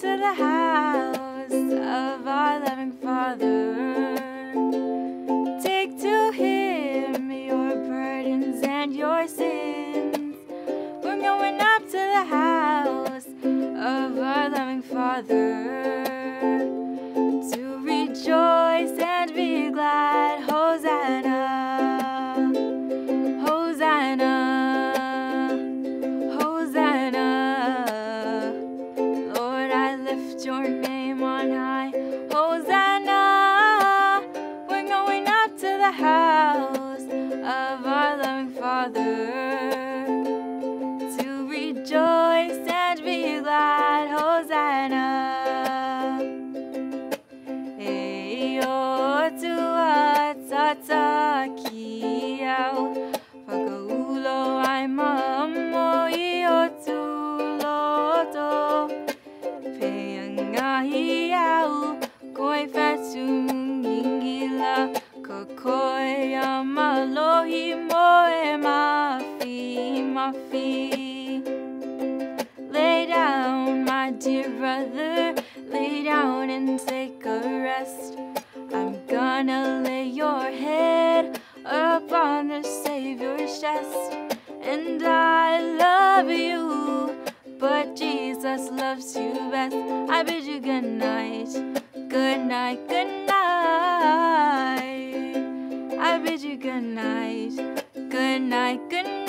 to the house of our loving Father. Take to Him your burdens and your sins. We're going up to the house of our loving Father on high. Hosanna, we're going up to the house of our loving Father to rejoice and be glad. Hosanna. Eyo tua tatakiau Whakaulo ai mamo Peangahi au koe whatu ngingila Ka koe a moe mafi mafi Lay down, my dear brother, lay down and take a rest. I'm gonna lay your head upon the Savior's chest. And I love you, Jesus loves you best. I bid you good night, good night, good night. I bid you good night, good night, good night.